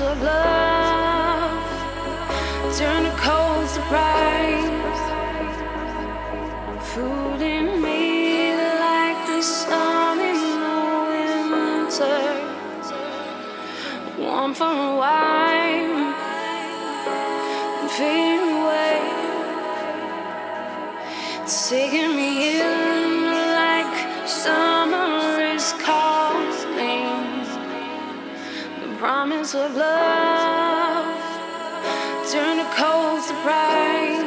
of love turn to cold surprise. Food in me like the sun in the winter. Warm for a while and fade away. Taking me in like summer promise of love turn to cold surprise.